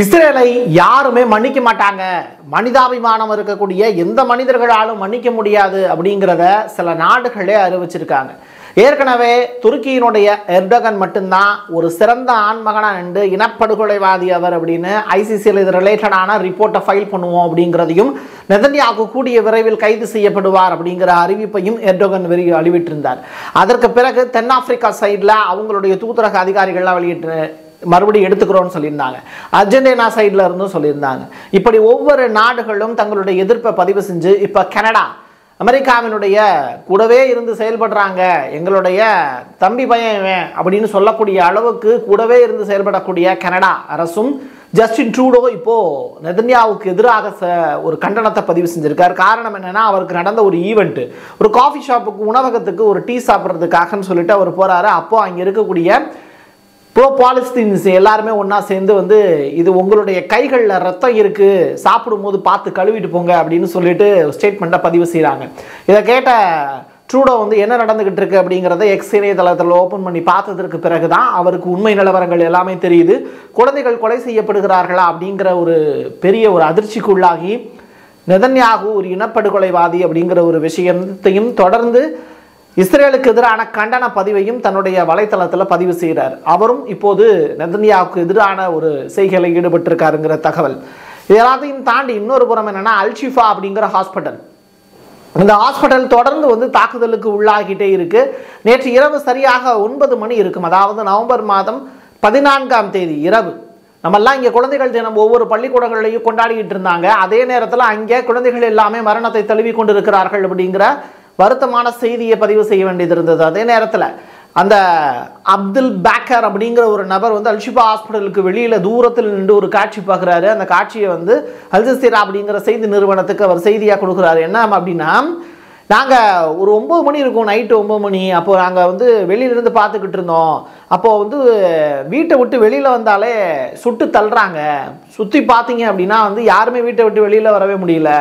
இஸ்ரேலை யாருமே மன்னிக்க மாட்டாங்க. மனிதாபிமானம் இருக்கக்கூடிய எந்த மனிதர்களாலும் மன்னிக்க முடியாது அப்படிங்கிறத சில நாடுகளே அறிவிச்சிருக்காங்க. ஏற்கனவே துருக்கியினுடைய எர்டகன் மட்டும்தான் ஒரு சிறந்த ஆண்மகனாக நின்று இனப்படுகொலைவாதி அவர் அப்படின்னு ஐசிசியில் இது ரிலேட்டடான ரிப்போர்ட்டை ஃபைல் பண்ணுவோம் அப்படிங்கிறதையும் நெதன்யாவுக்கு கூடிய விரைவில் கைது செய்யப்படுவார் அப்படிங்கிற அறிவிப்பையும் எர்டோகன் வெறி வெளியிட்டிருந்தார். அதற்கு பிறகு தென்னாப்பிரிக்கா சைடில் அவங்களுடைய தூதரக அதிகாரிகள்லாம் வெளியிட்டு மறுபடியும் எடுத்துக்கிறோம்னு சொல்லியிருந்தாங்க. அர்ஜென்டினா சைடில் இருந்தும் சொல்லியிருந்தாங்க. இப்படி ஒவ்வொரு நாடுகளும் தங்களுடைய எதிர்ப்பை பதிவு செஞ்சு இப்போ கனடா அமெரிக்காவினுடைய கூடவே இருந்து செயல்படுறாங்க. எங்களுடைய தம்பி பையன் அப்படின்னு சொல்லக்கூடிய அளவுக்கு கூடவே இருந்து செயல்படக்கூடிய கனடா அரசும் ஜஸ்டின் ட்ரூடோ இப்போது நெதன்யாவுக்கு எதிராக ச- ஒரு கண்டனத்தை பதிவு செஞ்சுருக்கார். காரணம் என்னென்னா அவருக்கு நடந்த ஒரு ஈவெண்ட்டு ஒரு காஃபி ஷாப்புக்கு உணவகத்துக்கு ஒரு டீ சாப்பிட்றதுக்காகன்னு சொல்லிட்டு அவர் போகிறாரு அப்போது அங்கே இருக்கக்கூடிய ப்ரோ பாலஸ்தீன்ஸ் எல்லாருமே ஒன்றா சேர்ந்து வந்து இது உங்களுடைய கைகளில் ரத்தம் இருக்குது சாப்பிடும்போது பார்த்து கழுவிட்டு போங்க அப்படின்னு சொல்லிட்டு ஸ்டேட்மெண்ட்டை பதிவு செய்கிறாங்க இதை கேட்ட ட்ரூடோ வந்து என்ன நடந்துக்கிட்டு இருக்கு அப்படிங்கிறத எக்ஸ் இணையதளத்தில் ஓப்பன் பண்ணி பார்த்ததற்கு பிறகு தான் அவருக்கு உண்மை நிலவரங்கள் எல்லாமே தெரியுது. குழந்தைகள் கொலை செய்யப்படுகிறார்களா அப்படிங்கிற ஒரு பெரிய ஒரு அதிர்ச்சிக்குள்ளாகி நெதன்யாகு ஒரு இனப்படுகொலைவாதி அப்படிங்கிற ஒரு விஷயத்தையும் தொடர்ந்து இஸ்ரேலுக்கு எதிரான கண்டன பதிவையும் தன்னுடைய வலைத்தளத்தில் பதிவு செய்கிறார் அவரும் இப்போது நெதன்யாவுக்கு எதிரான ஒரு செய்கையில் ஈடுபட்டிருக்காருங்கிற தகவல். இது எல்லாத்தையும் தாண்டி இன்னொரு புறம் என்னென்னா அல்ஷிஃபா அப்படிங்கிற ஹாஸ்பிட்டல். இந்த ஹாஸ்பிட்டல் தொடர்ந்து வந்து தாக்குதலுக்கு உள்ளாகிட்டே இருக்கு. நேற்று இரவு சரியாக ஒன்பது மணி இருக்கும். அதாவது நவம்பர் மாதம் பதினான்காம் தேதி இரவு. நம்மெல்லாம் இங்கே குழந்தைகள் தினம் ஒவ்வொரு பள்ளிக்கூடங்களையும் கொண்டாடிக்கிட்டு இருந்தாங்க. அதே நேரத்தில் அங்கே குழந்தைகள் எல்லாமே மரணத்தை தழுவி கொண்டிருக்கிறார்கள் அப்படிங்கிற வருத்தமான செய்தியை பதிவு செய்ய வேண்டியது இருந்தது. அதே நேரத்தில் அந்த அப்துல் பேக்கர் அப்படிங்கிற ஒரு நபர் வந்து அல்ஷிபா ஹாஸ்பிட்டலுக்கு வெளியில் தூரத்தில் நின்று ஒரு காட்சி பார்க்குறாரு. அந்த காட்சியை வந்து அல்ஜசீரா அப்படிங்கிற செய்தி நிறுவனத்துக்கு அவர் செய்தியாக கொடுக்குறாரு. என்ன அப்படின்னா நாங்கள் ஒரு ஒம்பது மணி இருக்கும் நைட்டு ஒம்பது மணி. அப்போ நாங்கள் வந்து வெளியிலேருந்து பார்த்துக்கிட்டு இருந்தோம். அப்போது வந்து வீட்டை விட்டு வெளியில் வந்தாலே சுட்டு தள்ளுறாங்க. சுற்றி பார்த்தீங்க அப்படின்னா வந்து யாருமே வீட்டை விட்டு வெளியில் வரவே முடியல.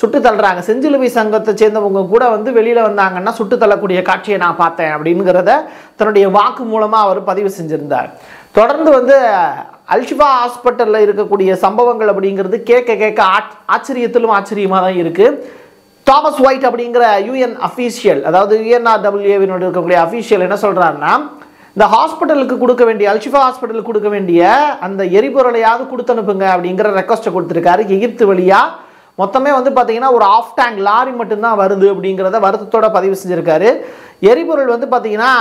சுட்டு தள்ளுறாங்க. செஞ்சிலுவை சங்கத்தை சேர்ந்தவங்க கூட வந்து வெளியில் வந்தாங்கன்னா சுட்டு தள்ளக்கூடிய காட்சியை நான் பார்த்தேன் அப்படிங்கிறத தன்னுடைய வாக்கு மூலமாக அவர் பதிவு செஞ்சுருந்தார். தொடர்ந்து வந்து அல்ஷிபா ஹாஸ்பிட்டலில் இருக்கக்கூடிய சம்பவங்கள் அப்படிங்கிறது கேட்க கேட்க ஆச்சரியத்திலும் ஆச்சரியமாக தான் இருக்குது தாமஸ் ஒயிட் அப்படிங்கிற யூஎன் அஃபீஷியல் அதாவது யூஎன்ஆர்டபிள்யூவினோட இருக்கக்கூடிய அஃபீஷியல் என்ன சொல்கிறாருன்னா இந்த ஹாஸ்பிட்டலுக்கு கொடுக்க வேண்டிய அல்ஷிஃபா ஹாஸ்பிட்டலுக்கு கொடுக்க வேண்டிய அந்த எரிபொருளையாவது கொடுத்து அனுப்புங்க அப்படிங்கிற ரெக்வஸ்ட்டை கொடுத்துருக்காரு. எகிப்து வழியாக மொத்தமே வந்து பார்த்தீங்கன்னா ஒரு ஆஃப் டேங்க் லாரி மட்டும்தான் வருது அப்படிங்கிறத வருத்தத்தோட பதிவு செஞ்சுருக்காரு. எரிபொருள் வந்து பார்த்தீங்கன்னா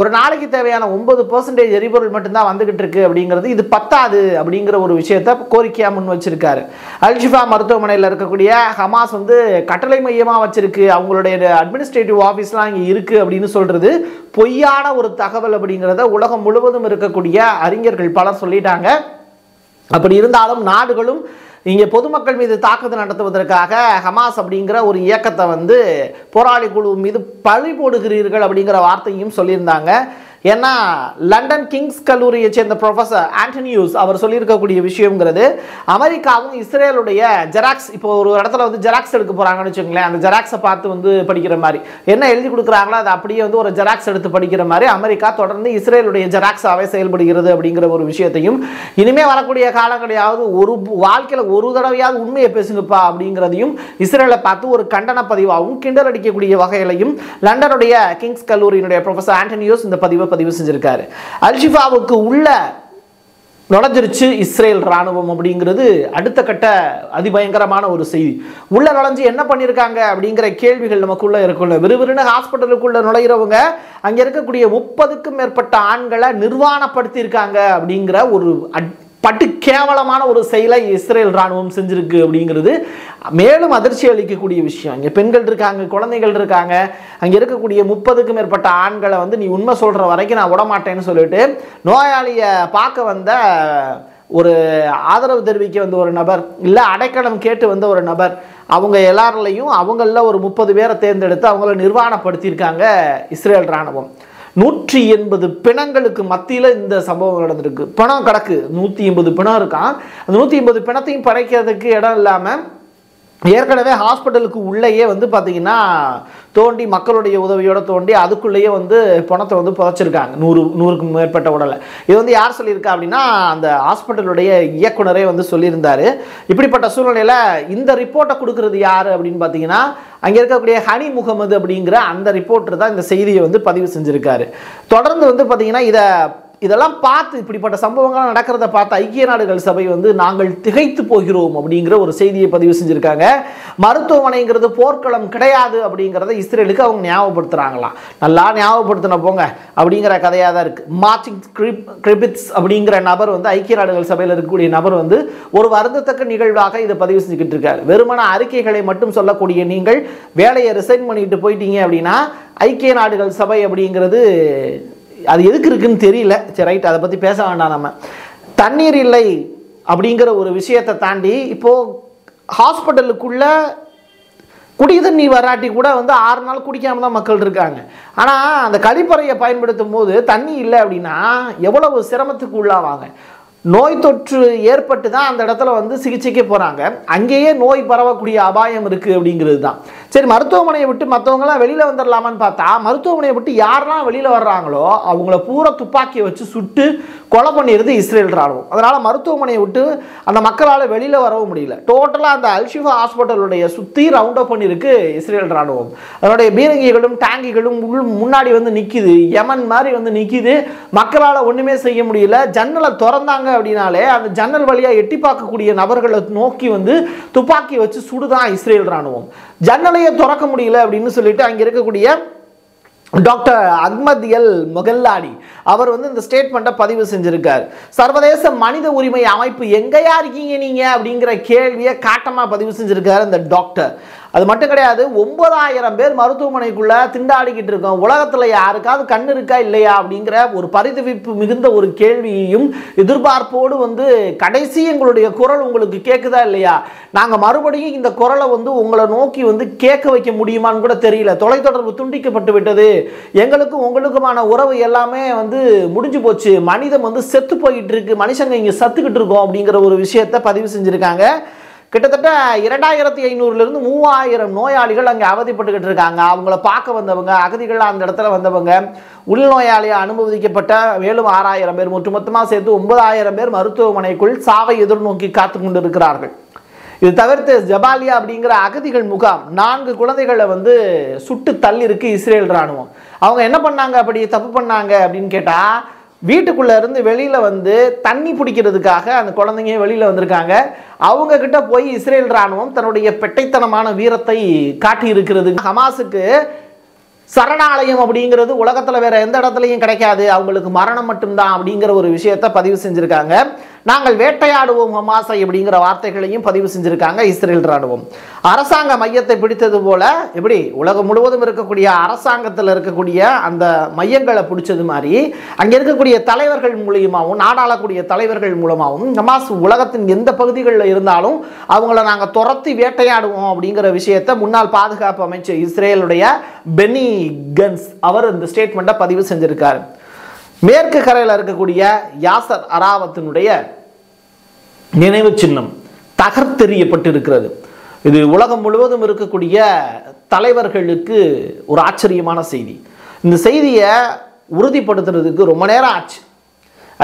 ஒரு நாளைக்கு தேவையான ஒன்பது பர்சன்டேஜ் எரிபொருள் மட்டும்தான் வந்துகிட்டு இருக்கு அப்படிங்கிறது இது பத்தாது அப்படிங்கிற ஒரு விஷயத்த கோரிக்கையாக முன் வச்சிருக்காரு. அல்ஷிஃபா மருத்துவமனையில் இருக்கக்கூடிய ஹமாஸ் வந்து கட்டளை மையமாக வச்சிருக்கு. அவங்களுடைய அட்மினிஸ்ட்ரேட்டிவ் ஆஃபீஸ்லாம் இங்கே இருக்குது அப்படின்னு சொல்கிறது பொய்யான ஒரு தகவல் அப்படிங்கிறத உலகம் முழுவதும் இருக்கக்கூடிய அறிஞர்கள் பலர் சொல்லிட்டாங்க. அப்படி இருந்தாலும் நாடுகளும் இங்கே பொதுமக்கள் மீது தாக்குதல் நடத்துவதற்காக ஹமாஸ் அப்படிங்கிற ஒரு இயக்கத்தை வந்து போராளி குழு மீது பழி போடுகிறீர்கள் அப்படிங்கிற வார்த்தையும் சொல்லியிருந்தாங்க. ஏன்னா லண்டன் கிங்ஸ் கல்லூரியை சேர்ந்த ப்ரொஃபசர் ஆண்டனியூஸ் அவர் சொல்லியிருக்கக்கூடிய விஷயங்கிறது அமெரிக்காவும் இஸ்ரேலுடைய ஜெராக்ஸ் இப்போ ஒரு இடத்துல வந்து ஜெராக்ஸ் எடுக்க போகிறாங்கன்னு வச்சுக்கோங்களேன் அந்த ஜெராக்ஸை பார்த்து வந்து படிக்கிற மாதிரி. என்ன எழுதி கொடுக்குறாங்களோ அதை அப்படியே வந்து ஒரு ஜெராக்ஸ் எடுத்து படிக்கிற மாதிரி அமெரிக்கா தொடர்ந்து இஸ்ரேலுடைய ஜெராக்ஸாவே செயல்படுகிறது அப்படிங்கிற ஒரு விஷயத்தையும் இனிமேல் வரக்கூடிய காலங்களையாவது ஒரு வாழ்க்கையில் ஒரு தடவையாவது உண்மையை பேசுங்கப்பா அப்படிங்கிறதையும் இஸ்ரேலை பார்த்து ஒரு கண்டன பதிவாகவும் கிண்டல் அடிக்கக்கூடிய வகையிலையும் லண்டனுடைய கிங்ஸ் கல்லூரியினுடைய ப்ரொஃபஸர் ஆண்டனியூஸ் இந்த பதிவை பதிவு செஞ்சுருக்காரு. அல்ஷிஃபாவுக்கு உள்ள நுழைஞ்சிருச்சு இஸ்ரேல் ராணுவம் அப்படிங்கிறது அடுத்த கட்ட அதிபயங்கரமான ஒரு செய்தி. உள்ள நுழைஞ்சு என்ன பண்ணியிருக்காங்க அப்படிங்கிற கேள்விகள் நமக்குள்ள இருக்குல்ல விறுவிறுன்னு ஹாஸ்பிட்டலுக்குள்ள நுழையிறவங்க அங்க இருக்கக்கூடிய முப்பதுக்கும் மேற்பட்ட ஆண்களை நிர்வாணப்படுத்தியிருக்காங்க அப்படிங்கிற ஒரு அட்- பட்டு கேவலமான ஒரு செயலை இஸ்ரேல் ராணுவம் செஞ்சிருக்கு அப்படிங்கிறது மேலும் அதிர்ச்சி அளிக்கக்கூடிய விஷயம். இங்கே பெண்கள் இருக்காங்க குழந்தைகள் இருக்காங்க. அங்கே இருக்கக்கூடிய முப்பதுக்கும் மேற்பட்ட ஆண்களை வந்து நீ உண்மை சொல்கிற வரைக்கும் நான் விட மாட்டேன்னு சொல்லிட்டு நோயாளியை பார்க்க வந்த ஒரு ஆதரவு தெரிவிக்க வந்த ஒரு நபர் இல்லை அடைக்கலம் கேட்டு வந்த ஒரு நபர் அவங்க எல்லாரிலையும் அவங்களில் ஒரு முப்பது பேரை தேர்ந்தெடுத்து அவங்கள நிர்வாணப்படுத்தியிருக்காங்க இஸ்ரேல் ராணுவம் நூற்றி எண்பது பிணங்களுக்கு மத்தியில் இந்த சம்பவம் நடந்திருக்கு. பிணம் கிடக்கு நூற்றி எண்பது பிணம் இருக்கான் அந்த நூற்றி எண்பது பிணத்தையும் படைக்கிறதுக்கு இடம் இல்லாமல் ஏற்கனவே ஹாஸ்பிட்டலுக்கு உள்ளேயே வந்து பார்த்தீங்கன்னா தோண்டி மக்களுடைய உதவியோடு தோண்டி அதுக்குள்ளேயே வந்து பணத்தை வந்து புதைச்சிருக்காங்க. நூறு நூறுக்கும் மேற்பட்ட உடலை. இது வந்து யார் சொல்லியிருக்கா அப்படின்னா அந்த ஹாஸ்பிட்டலுடைய இயக்குனரே வந்து சொல்லியிருந்தார். இப்படிப்பட்ட சூழ்நிலையில் இந்த ரிப்போர்ட்டை கொடுக்குறது யார் அப்படின்னு பார்த்தீங்கன்னா அங்கே இருக்கக்கூடிய ஹனி முகமது அப்படிங்கிற அந்த ரிப்போர்ட்டர் தான் இந்த செய்தியை வந்து பதிவு செஞ்சுருக்காரு. தொடர்ந்து வந்து பார்த்தீங்கன்னா இதை இதெல்லாம் பார்த்து இப்படிப்பட்ட சம்பவங்கள் நடக்கிறத பார்த்து ஐக்கிய நாடுகள் சபை வந்து நாங்கள் திகைத்து போகிறோம் அப்படிங்கிற ஒரு செய்தியை பதிவு செஞ்சுருக்காங்க. மருத்துவமனைங்கிறது போர்க்களம் கிடையாது அப்படிங்கிறத இஸ்ரேலுக்கு அவங்க ஞாபகப்படுத்துகிறாங்களாம் நல்லா ஞாபகப்படுத்தின போங்க அப்படிங்கிற கதையாக தான் இருக்குது மார்ச்சிங் கிரிப் கிரிபிட்ஸ் அப்படிங்கிற நபர் வந்து ஐக்கிய நாடுகள் சபையில் இருக்கக்கூடிய நபர் வந்து ஒரு வருந்தத்தக்க நிகழ்வாக இதை பதிவு செஞ்சுக்கிட்டு இருக்காரு. வெறுமன அறிக்கைகளை மட்டும் சொல்லக்கூடிய நீங்கள் வேலையை ரிசைன் பண்ணிட்டு போயிட்டீங்க அப்படின்னா ஐக்கிய நாடுகள் சபை அப்படிங்கிறது அது எதுக்கு இருக்குன்னு தெரியல. சரி ரைட் அதை பற்றி பேச வேண்டாம் நம்ம. தண்ணீர் இல்லை அப்படிங்கிற ஒரு விஷயத்தை தாண்டி இப்போது ஹாஸ்பிட்டலுக்குள்ள குடி தண்ணி வராட்டி கூட வந்து ஆறு நாள் குடிக்காமல் தான் மக்கள் இருக்காங்க. ஆனால் அந்த கழிப்பறையை பயன்படுத்தும் போது தண்ணி இல்லை அப்படின்னா எவ்வளவு சிரமத்துக்கு உள்ளாவாங்க? நோய் தொற்று ஏற்பட்டு தான் அந்த இடத்துல வந்து சிகிச்சைக்கு போகிறாங்க அங்கேயே நோய் பரவக்கூடிய அபாயம் இருக்குது அப்படிங்கிறது தான். சரி மருத்துவமனையை விட்டு மற்றவங்களாம் வெளியில் வந்துடலாமான்னு பார்த்தா மருத்துவமனையை விட்டு யாரெல்லாம் வெளியில் வர்றாங்களோ அவங்கள பூரா துப்பாக்கியை வச்சு சுட்டு கொலை பண்ணிடுது இஸ்ரேல் ராணுவம். அதனால் மருத்துவமனையை விட்டு அந்த மக்களால் வெளியில் வரவும் முடியல. டோட்டலாக அந்த அல்ஷிஃபா ஹாஸ்பிட்டலுடைய சுற்றி ரவுண்ட் அப் பண்ணியிருக்கு இஸ்ரேல் ராணுவம். அதனுடைய பீரங்கிகளும் டேங்கிகளும் உள் முன்னாடி வந்து நிற்கிது யமன் மாதிரி வந்து நிற்கிது மக்களால் ஒன்றுமே செய்ய முடியல. ஜன்னலை திறந்தாங்க அப்படின்னாலே அந்த ஜன்னல் வழியாக எட்டி பார்க்கக்கூடிய நபர்களை நோக்கி வந்து துப்பாக்கி வச்சு சுடுதான் இஸ்ரேல் ராணுவம். ஜன்னலை ஜன்னலையே திறக்க முடியல அப்படின்னு சொல்லிட்டு அங்கே இருக்கக்கூடிய டாக்டர் அஹ்மத் எல் மொகல்லாடி அவர் வந்து இந்த ஸ்டேட்மெண்ட்டை பதிவு செஞ்சிருக்கார். சர்வதேச மனித உரிமை அமைப்பு எங்கேயா இருக்கீங்க நீங்க அப்படிங்கிற கேள்வியை காட்டமாக பதிவு செஞ்சிருக்காரு இந்த டாக்டர். அது மட்டும் கிடையாது ஒன்பதாயிரம் பேர் மருத்துவமனைக்குள்ள திண்டாடிக்கிட்டு இருக்கோம். உலகத்தில் யாருக்காவது கண் இருக்கா இல்லையா அப்படிங்கிற ஒரு பரிதவிப்பு மிகுந்த ஒரு கேள்வியையும் எதிர்பார்ப்போடு வந்து கடைசி எங்களுடைய குரல் உங்களுக்கு கேட்குதா இல்லையா? நாங்கள் மறுபடியும் இந்த குரலை வந்து உங்களை நோக்கி வந்து கேட்க வைக்க முடியுமான்னு கூட தெரியல. தொலைத்தொடர்பு துண்டிக்கப்பட்டு விட்டது. எங்களுக்கும் உங்களுக்குமான உறவு எல்லாமே வந்து முடிஞ்சு போச்சு. மனிதம் வந்து செத்து போயிட்டு இருக்கு. மனுஷங்க இங்கே சத்துக்கிட்டு இருக்கோம் அப்படிங்கிற ஒரு விஷயத்தை பதிவு செஞ்சுருக்காங்க. கிட்டத்தட்ட இரண்டாயிரத்தி ஐநூறுலேருந்து மூவாயிரம் நோயாளிகள் அங்கே அவதிப்பட்டுக்கிட்டு இருக்காங்க. அவங்கள பார்க்க வந்தவங்க அகதிகள் அந்த இடத்துல வந்தவங்க உள்நோயாளியாக அனுமதிக்கப்பட்ட மேலும் ஆறாயிரம் பேர் ஒட்டுமொத்தமாக சேர்த்து ஒன்பதாயிரம் பேர் மருத்துவமனைக்குள் சாவை எதிர்நோக்கி காத்து கொண்டு இருக்கிறார்கள் இது தவிர்த்து ஜபாலியா அப்படிங்கிற அகதிகள் முகாம் நான்கு குழந்தைகளை வந்து சுட்டு தள்ளி இருக்கு இஸ்ரேல் ராணுவம் அவங்க என்ன பண்ணாங்க அப்படி தப்பு பண்ணாங்க அப்படின்னு கேட்டால் வீட்டுக்குள்ளே இருந்து வெளியில் வந்து தண்ணி பிடிக்கிறதுக்காக அந்த குழந்தைங்க வெளியில் வந்திருக்காங்க. அவங்கக்கிட்ட போய் இஸ்ரேல் ராணுவம் தன்னுடைய பெட்டைத்தனமான வீரத்தை காட்டி இருக்கிறது. ஹமாஸுக்கு சரணாலயம் அப்படிங்கிறது உலகத்தில் வேற எந்த இடத்துலையும் கிடைக்காது. அவங்களுக்கு மரணம் மட்டும்தான் அப்படிங்கிற ஒரு விஷயத்தை பதிவு செஞ்சுருக்காங்க. நாங்கள் வேட்டையாடுவோம் ஹமாசை அப்படிங்கிற வார்த்தைகளையும் பதிவு செஞ்சுருக்காங்க இஸ்ரேல் ராணுவம். அரசாங்க மையத்தை பிடித்தது போல எப்படி உலகம் முழுவதும் இருக்கக்கூடிய அரசாங்கத்தில் இருக்கக்கூடிய அந்த மையங்களை பிடிச்சது மாதிரி அங்கே இருக்கக்கூடிய தலைவர்கள் மூலியமாகவும் நாடாளக்கூடிய தலைவர்கள் மூலமாகவும் ஹமாஸ் உலகத்தின் எந்த பகுதிகளில் இருந்தாலும் அவங்கள நாங்கள் துரத்தி வேட்டையாடுவோம் அப்படிங்கிற விஷயத்தை முன்னாள் பாதுகாப்பு அமைச்சர் இஸ்ரேலுடைய பெனி கன்ஸ் அவர் இந்த ஸ்டேட்மெண்ட்டை பதிவு செஞ்சிருக்காரு. மேற்கு கரையில் இருக்கக்கூடிய யாசர் அராவத்தினுடைய நினைவு சின்னம் தகர்த்தெறியப்பட்டு இருக்கிறது இது உலகம் முழுவதும் இருக்கக்கூடிய தலைவர்களுக்கு ஒரு ஆச்சரியமான செய்தி. இந்த செய்தியை உறுதிப்படுத்துறதுக்கு ரொம்ப நேரம் ஆச்சு.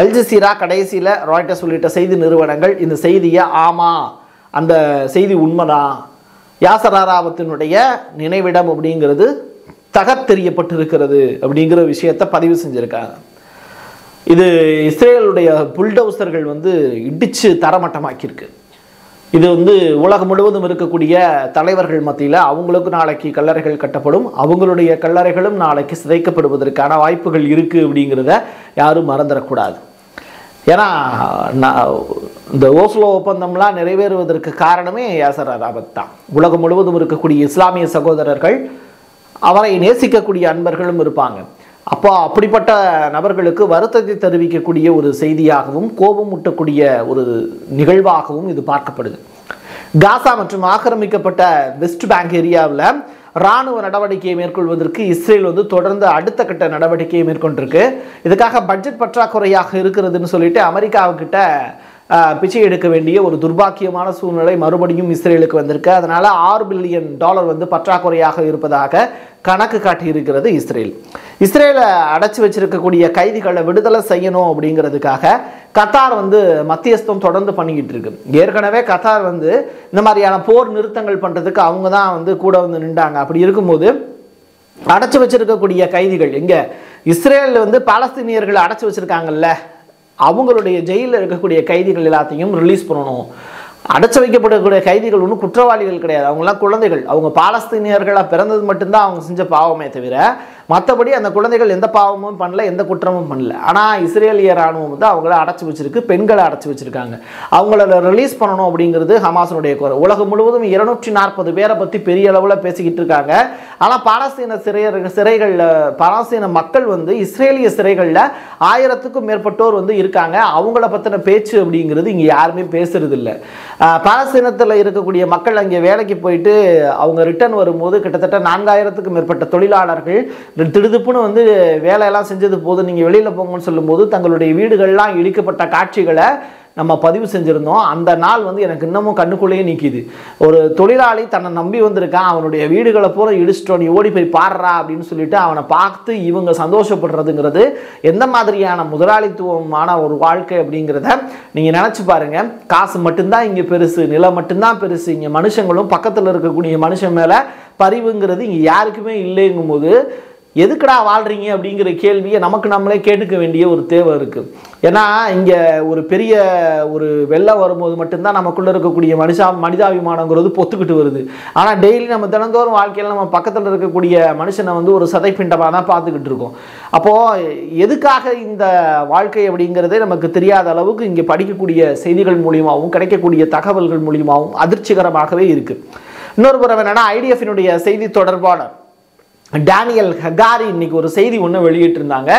அல்ஜசீரா கடைசியில் ராய்டர்ஸ் உள்ளிட்ட செய்தி நிறுவனங்கள் இந்த செய்தியை ஆமாம் அந்த செய்தி உண்மைதான். யாசர் அராவத்தினுடைய நினைவிடம் அப்படிங்கிறது தகர்த்தெறியப்பட்டிருக்கிறது அப்படிங்கிற விஷயத்தை பதிவு செஞ்சுருக்காங்க. இது இஸ்ரேலுடைய புல்டவுசர்கள் வந்து இடித்து தரமட்டமாக்கியிருக்கு. இது வந்து உலகம் முழுவதும் இருக்கக்கூடிய தலைவர்கள் மத்தியில் அவங்களுக்கு நாளைக்கு கல்லறைகள் கட்டப்படும் அவங்களுடைய கல்லறைகளும் நாளைக்கு சிதைக்கப்படுவதற்கான வாய்ப்புகள் இருக்குது அப்படிங்கிறத யாரும் மறந்துடக்கூடாது. ஏன்னா நான் இந்த ஓஸ்லோ ஒப்பந்தம்லாம் நிறைவேறுவதற்கு காரணமே யாசர் அராபத் தான். உலகம் முழுவதும் இருக்கக்கூடிய இஸ்லாமிய சகோதரர்கள் அவரை நேசிக்கக்கூடிய அன்பர்களும் இருப்பாங்க. அப்போ அப்படிப்பட்ட நபர்களுக்கு வருத்தத்தை தெரிவிக்கக்கூடிய ஒரு செய்தியாகவும் கோபம் ஊட்டக்கூடிய ஒரு நிகழ்வாகவும் இது பார்க்கப்படுது. காசா மற்றும் ஆக்கிரமிக்கப்பட்ட வெஸ்ட் பேங்க் ஏரியாவில் இராணுவ நடவடிக்கையை மேற்கொள்வதற்கு இஸ்ரேல் வந்து தொடர்ந்து அடுத்த கட்ட நடவடிக்கையை மேற்கொண்டிருக்கு. இதுக்காக பட்ஜெட் பற்றாக்குறையாக இருக்கிறதுன்னு சொல்லிட்டு அமெரிக்காவுக்கிட்ட பிச்சை எடுக்க வேண்டிய ஒரு துர்பாக்கியமான சூழ்நிலை மறுபடியும் இஸ்ரேலுக்கு வந்திருக்கு. அதனால் ஆறு பில்லியன் டாலர் வந்து பற்றாக்குறையாக இருப்பதாக கணக்கு காட்டியிருக்கிறது இஸ்ரேல். இஸ்ரேலை அடைச்சி வச்சிருக்கக்கூடிய கைதிகளை விடுதலை செய்யணும் அப்படிங்கிறதுக்காக கத்தார் வந்து மத்தியஸ்தம் தொடர்ந்து பண்ணிக்கிட்டு இருக்கு. ஏற்கனவே கத்தார் வந்து இந்த மாதிரியான போர் நிறுத்தங்கள் பண்ணுறதுக்கு அவங்க தான் வந்து கூட வந்து நின்றாங்க. அப்படி இருக்கும்போது அடைச்சி வச்சிருக்கக்கூடிய கைதிகள் எங்கே? இஸ்ரேலில் வந்து பாலஸ்தீனியர்களை அடைச்சி வச்சுருக்காங்கல்ல. அவங்களுடைய ஜெயிலில் இருக்கக்கூடிய கைதிகள் எல்லாத்தையும் ரிலீஸ் பண்ணணும். அடைச்சு வைக்கப்படக்கூடிய கைதிகள் ஒன்றும் குற்றவாளிகள் கிடையாது. அவங்களாம் குழந்தைகள். அவங்க பாலஸ்தீனியர்களாக பிறந்தது மட்டும்தான் அவங்க செஞ்ச பாவமே தவிர மற்றபடி அந்த குழந்தைகள் எந்த பாவமும் பண்ணல எந்த குற்றமும் பண்ணல. ஆனால் இஸ்ரேலிய ராணுவம் வந்து அவங்கள அடைச்சி வச்சிருக்கு பெண்களை அடைச்சி வச்சிருக்காங்க. அவங்கள ரிலீஸ் பண்ணணும் அப்படிங்கிறது ஹமாசனுடைய குறை உலகம் முழுவதும் இருநூற்றி நாற்பது பேரை பற்றி பெரிய அளவில் பேசிக்கிட்டு இருக்காங்க. ஆனால் பாலஸ்தீன சிறையர் சிறைகளில் பாலஸ்தீன மக்கள் வந்து இஸ்ரேலிய சிறைகளில் ஆயிரத்துக்கும் மேற்பட்டோர் வந்து இருக்காங்க. அவங்கள பற்றின பேச்சு அப்படிங்கிறது இங்கே யாருமே பேசுறது இல்லை பாலஸ்தீனத்தில் இருக்கக்கூடிய மக்கள் அங்கே வேலைக்கு போயிட்டு அவங்க ரிட்டர்ன் வரும்போது கிட்டத்தட்ட நான்காயிரத்துக்கும் மேற்பட்ட தொழிலாளர்கள் திடுதுப்புன்னு வந்து வேலையெல்லாம் செஞ்சது போது நீங்கள் வெளியில் போங்கன்னு சொல்லும்போது தங்களுடைய வீடுகள்லாம் இடிக்கப்பட்ட காட்சிகளை நம்ம பதிவு செஞ்சுருந்தோம். அந்த நாள் வந்து எனக்கு இன்னமும் கண்ணுக்குள்ளேயே நிற்கிது ஒரு தொழிலாளி தன்னை நம்பி வந்திருக்கான். அவனுடைய வீடுகளை பூரா இடிச்சிட்டோம் நீ ஓடி போய் பாடுறா அப்படின்னு சொல்லிட்டு அவனை பார்த்து இவங்க சந்தோஷப்படுறதுங்கிறது எந்த மாதிரியான முதலாளித்துவமான ஒரு வாழ்க்கை அப்படிங்கிறத நீங்கள் நினச்சி பாருங்கள் காசு மட்டும்தான் இங்கே பெருசு நிலம் மட்டும்தான் பெருசு. இங்கே மனுஷங்களும் பக்கத்தில் இருக்கக்கூடிய மனுஷன் மேலே பரிவுங்கிறது இங்கே யாருக்குமே இல்லைங்கும்போது எதுக்குடா வாழ்கிறீங்க அப்படிங்கிற கேள்வியை நமக்கு நம்மளே கேட்டுக்க வேண்டிய ஒரு தேவை இருக்குது ஏன்னா இங்கே ஒரு பெரிய ஒரு வெள்ளம் வரும்போது மட்டும்தான் நமக்குள்ளே இருக்கக்கூடிய மனுஷா மனிதாபிமானங்கிறது பொத்துக்கிட்டு வருது. ஆனால் டெய்லி நம்ம தினந்தோறும் வாழ்க்கையில் நம்ம பக்கத்தில் இருக்கக்கூடிய மனுஷனை வந்து ஒரு சதைப்பிண்டமாக தான் பார்த்துக்கிட்டு இருக்கோம். அப்போது எதுக்காக இந்த வாழ்க்கை அப்படிங்கிறதே நமக்கு தெரியாத அளவுக்கு இங்கே படிக்கக்கூடிய செய்திகள் மூலியமாகவும் கிடைக்கக்கூடிய தகவல்கள் மூலியமாகவும் அதிர்ச்சிகரமாகவே இருக்குது இன்னொரு புறம் என்னென்னா ஐடிஎஃபினுடைய செய்தி தொடர்பான டேனியல் ஹகாரி இன்னைக்கு ஒரு செய்தி ஒன்று வெளியிட்டிருந்தாங்க.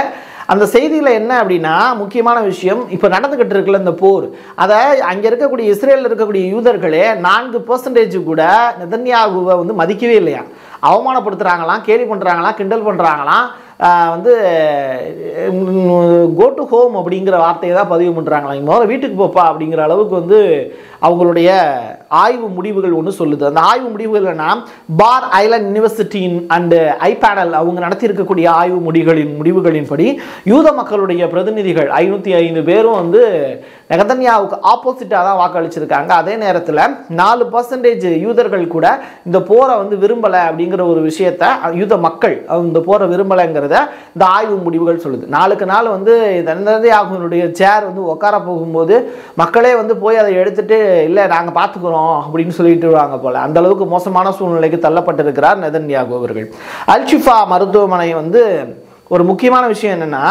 அந்த செய்தியில் என்ன அப்படின்னா முக்கியமான விஷயம் இப்போ நடந்துக்கிட்டு இருக்குல்ல இந்த போர். அதை அங்கே இருக்கக்கூடிய இஸ்ரேலில் இருக்கக்கூடிய யூதர்களே நான்கு பர்சன்டேஜ் கூட நிதன்யாகுவை வந்து மதிக்கவே இல்லையா? அவமானப்படுத்துகிறாங்களாம் கேலி பண்ணுறாங்களாம் கிண்டல் பண்ணுறாங்களாம் வந்து கோ டு ஹோம் அப்படிங்கிற வார்த்தையை தான் பதிவு பண்ணுறாங்களா இங்கே முதல்ல வீட்டுக்கு போப்பா அப்படிங்கிற அளவுக்கு வந்து அவங்களுடைய ஆய்வு முடிவுகள் ஒன்று சொல்லுது. அந்த ஆய்வு முடிவுகள்னா பார் ஐலண்ட் யூனிவர்சிட்டியின் அண்டு ஐ பேனல் அவங்க நடத்தியிருக்கக்கூடிய ஆய்வு முடிவுகளின் முடிவுகளின்படி யூத மக்களுடைய பிரதிநிதிகள் ஐநூற்றி ஐந்து பேரும் வந்து நெகதன்யாவுக்கு ஆப்போசிட்டாக தான் வாக்களிச்சிருக்காங்க. அதே நேரத்தில் நாலு பர்சன்டேஜ் யூதர்கள் கூட இந்த போரை வந்து விரும்பலை அப்படிங்கிற ஒரு விஷயத்த யூத மக்கள் இந்த போரை விரும்பலைங்கிறத இந்த ஆய்வு முடிவுகள் சொல்லுது. நாளுக்கு நாள் வந்து நெதன்யாகுனுடைய சேர் வந்து உட்கார போகும்போது மக்களே வந்து போய் அதை எடுத்துகிட்டு இல்லை நாங்கள் பார்த்துக்குறோம் அப்படின்னு சொல்லிட்டு வருவாங்க போல். அந்த அளவுக்கு மோசமான சூழ்நிலைக்கு தள்ளப்பட்டிருக்கிறார் நெதன்யாகு அவர்கள். அல்ஷிஃபா மருத்துவமனை வந்து ஒரு முக்கியமான விஷயம் என்னென்னா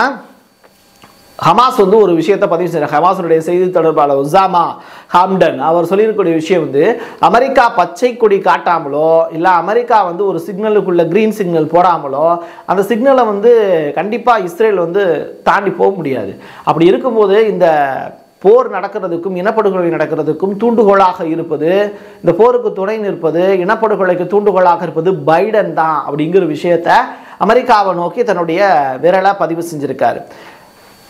ஹமாஸ் வந்து ஒரு விஷயத்தை பதிவு செய்கிறார் ஹமாஸுடைய செய்தி தொடர்பாளர் உசாமா ஹாம்டன் அவர் சொல்லியிருக்கக்கூடிய விஷயம் வந்து அமெரிக்கா பச்சை கொடி காட்டாமலோ இல்லை அமெரிக்கா வந்து ஒரு சிக்னலுக்குள்ள க்ரீன் சிக்னல் போடாமலோ அந்த சிக்னலை வந்து கண்டிப்பாக இஸ்ரேல் வந்து தாண்டி போக முடியாது. அப்படி இருக்கும்போது இந்த போர் நடக்கிறதுக்கும் இனப்படுகொலை நடக்கிறதுக்கும் தூண்டுகோலாக இருப்பது இந்த போருக்கு துணை நிற்பது இனப்படுகொலைக்கு தூண்டுகோலாக இருப்பது பைடன் தான் அப்படிங்கிற விஷயத்த அமெரிக்காவை நோக்கி தன்னுடைய விரலை பதிவு செஞ்சுருக்காரு.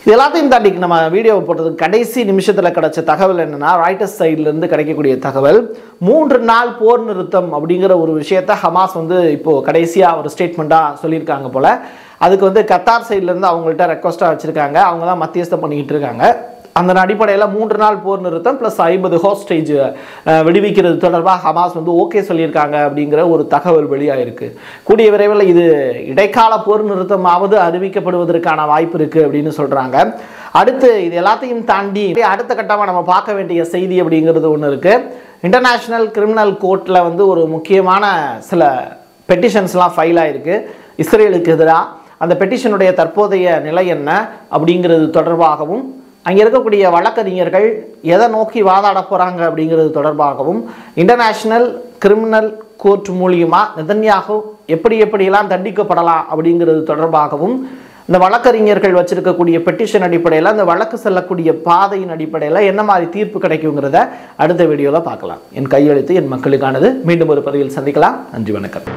இது எல்லாத்தையும் தாண்டி நம்ம வீடியோ போட்டது கடைசி நிமிஷத்தில் கிடைச்ச தகவல் என்னென்னா ராய்டர்ஸ் சைட்லேருந்து கிடைக்கக்கூடிய தகவல் மூன்று நாள் போர் நிறுத்தம் அப்படிங்கிற ஒரு விஷயத்த ஹமாஸ் வந்து இப்போது கடைசியாக ஒரு ஸ்டேட்மெண்ட்டாக சொல்லியிருக்காங்க போல். அதுக்கு வந்து கத்தார் சைட்லேருந்து அவங்கள்ட்ட ரெக்வஸ்ட்டாக வச்சுருக்காங்க. அவங்க தான் மத்தியஸ்தம் பண்ணிக்கிட்டு இருக்காங்க. அந்த அடிப்படையில் மூன்று நாள் போர் நிறுத்தம் ப்ளஸ் ஐம்பது ஹோஸ்டேஜ் விடுவிக்கிறது தொடர்பாக ஹமாஸ் வந்து ஓகே சொல்லியிருக்காங்க அப்படிங்கிற ஒரு தகவல் வெளியாயிருக்கு. கூடிய விரைவில் இது இடைக்கால போர் நிறுத்தமாவது அறிவிக்கப்படுவதற்கான வாய்ப்பு இருக்குது அப்படின்னு சொல்கிறாங்க அடுத்து இது எல்லாத்தையும் தாண்டி அடுத்த கட்டமாக நம்ம பார்க்க வேண்டிய செய்தி அப்படிங்கிறது ஒன்று இருக்குது இன்டர்நேஷ்னல் கிரிமினல் கோர்ட்டில் வந்து ஒரு முக்கியமான சில பெட்டிஷன்ஸ்லாம் ஃபைல் ஆகிருக்கு இஸ்ரேலுக்கு எதிராக அந்த பெட்டிஷனுடைய தற்போதைய நிலை என்ன அப்படிங்கிறது தொடர்பாகவும் அங்கே இருக்கக்கூடிய வழக்கறிஞர்கள் எதை நோக்கி வாதாட போகிறாங்க அப்படிங்கிறது தொடர்பாகவும் இன்டர்நேஷ்னல் கிரிமினல் கோர்ட் மூலியமாக நிதன்யாகு எப்படி எப்படியெல்லாம் தண்டிக்கப்படலாம் அப்படிங்கிறது தொடர்பாகவும் இந்த வழக்கறிஞர்கள் வச்சுருக்கக்கூடிய பெட்டிஷன் அடிப்படையில் அந்த வழக்கு செல்லக்கூடிய பாதையின் அடிப்படையில் என்ன மாதிரி தீர்ப்பு கிடைக்குங்கிறத அடுத்த வீடியோவில் பார்க்கலாம். என் கையெழுத்து என் மக்களுக்கானது. மீண்டும் ஒரு பதிவில் சந்திக்கலாம். நன்றி வணக்கம்.